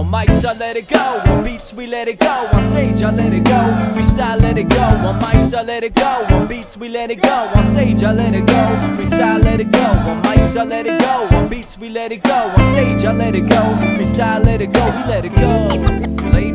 On mics, I let it go. On beats, we let it go. On stage, I let it go. Freestyle, let it go. On mics, I let it go. On beats, we let it go. On stage, I let it go. Freestyle, let it go. On mics, I let it go. On beats, we let it go. On stage, I let it go. Freestyle, let it go. We let it go. Late,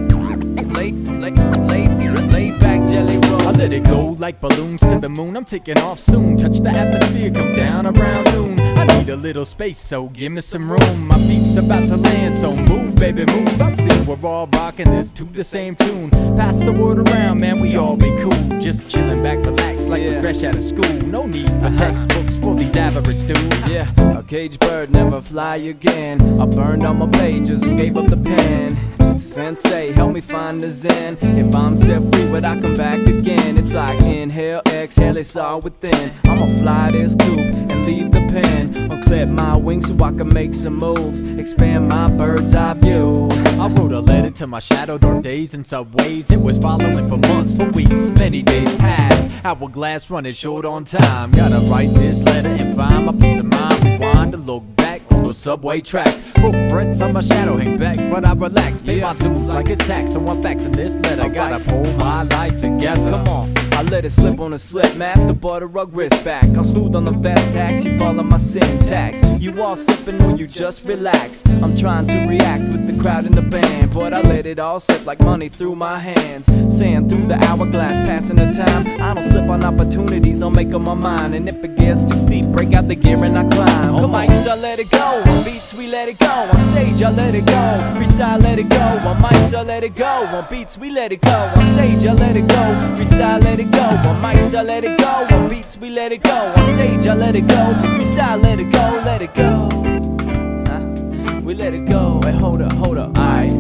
late, late, late, laid back jelly roll. I let it go like balloons to the moon. I'm taking off soon. Touch the atmosphere, come down around noon. Need a little space, so give me some room. My feet's about to land, so move, baby, move. I see we're all rocking this to the same tune. Pass the word around, man, we all be cool. Just chilling back, relax, like we're fresh out of school. No need for uh-huh. textbooks for these average dudes. Yeah, a caged bird never fly again. I burned all my pages and gave up the pen. Sensei, help me find the zen. If I'm set free, but I come back again. It's like inhale, exhale, it's all within. I'ma fly this coop and leave the pen. Unclip my wings so I can make some moves. Expand my bird's eye view. I wrote a letter to my shadow, dark days and subways. It was following for months, for weeks, many days past. Hourglass running short on time. Gotta write this letter and find my peace of mind. Rewind to look back on those subway tracks. Footprints on my shadow hang back, but I relax. Pay my dues like it's tax. So I'm faxing this letter. Gotta pull my life together. Come on, I let it slip on a slip map. The butter rug wrist back. I'm smooth on the vest tax. You follow my syntax. You all slipping or you just relax. I'm trying to react with crowd in the band, but I let it all slip like money through my hands. Sand through the hourglass, passing the time. I don't slip on opportunities, I'll make up my mind. And if it gets too steep, break out the gear and I climb. On mics, I let it go. On beats, we let it go. On stage, I let it go. Freestyle, let it go. On mics, I let it go. On beats, we let it go. On stage, I let it go. Freestyle, let it go. On mics, I let it go. On beats, we let it go. On stage, I let it go. Freestyle, let it go. Let it go. We let it go. Hey, hold up, hold up. Alright.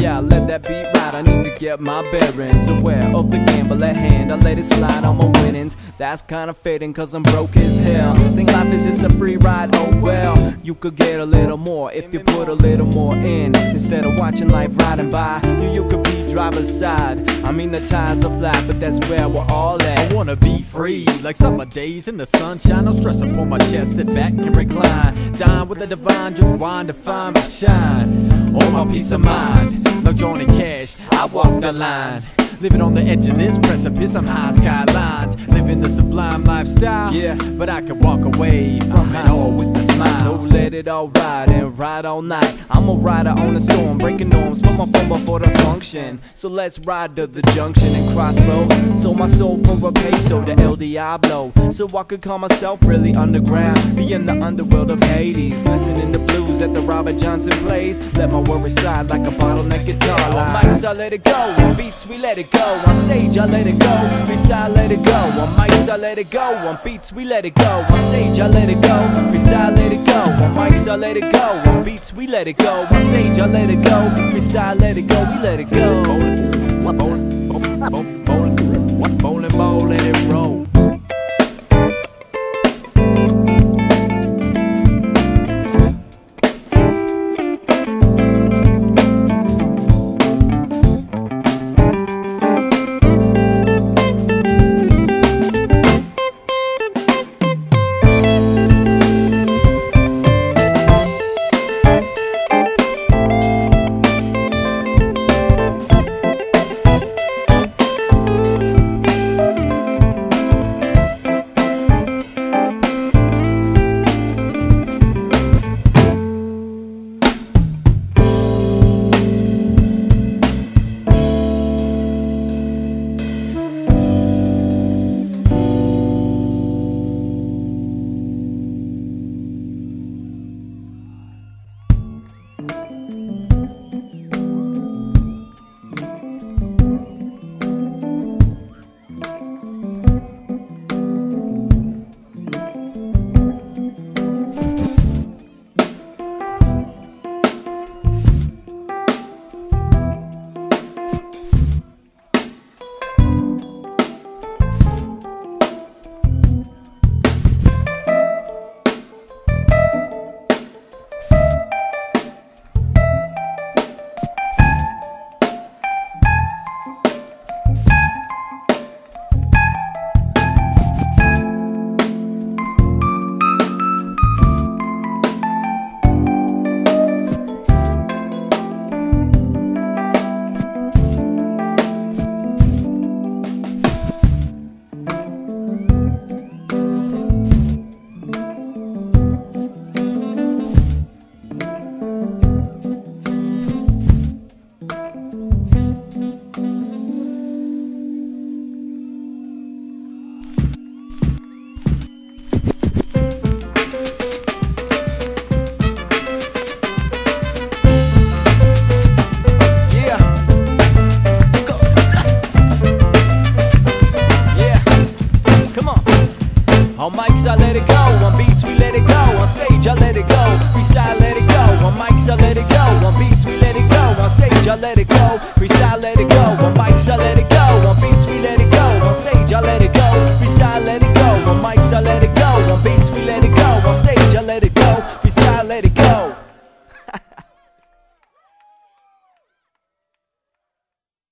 Yeah, I let that beat ride. I need to get my bearings. Aware of the gamble at hand. I let it slide on my winnings. That's kinda fitting, cause I'm broke as hell. Think life is just a free ride. Oh well. You could get a little more if you put a little more in. Instead of watching life riding by, you, you could driver's side. I mean, the tires are flat, but that's where we're all at. I wanna be free, like summer days in the sunshine. No stress upon my chest, sit back and recline. Dine with the divine, just grind to find my shine. All my peace of mind, no Johnny Cash, I walk the line. Living on the edge of this precipice, I'm high skylines. Living the sublime lifestyle, Yeah. But I could walk away from it uh-huh. all with a smile. Let it all ride and ride all night. I'm a rider on a storm, breaking norms, put my phone before the function. So let's ride to the junction and crossroads. So my soul for a peso, the El Diablo. So I could call myself really underground, be in the underworld of Hades. Listening to blues at the Robert Johnson plays. Let my worries side like a bottleneck guitar. On mics, I let it go. On beats, we let it go. On stage, I let it go. Freestyle, let it go. On mics, I let it go. On beats, we let it go. On stage, I let it go. Freestyle, let it go. Mics, I let it go. On beats, we let it go. On stage, I let it go. Freestyle, let it go. We let it go. Bowling, what bowling, bowling, bowling, bowling, what bowling Let it go. On beats, we let it go. On stage, I let it go. Freestyle, let it go. On mics, I let it go. On beats, we let it go. On stage, I let it go. Freestyle, let it go. On mics, I let it go.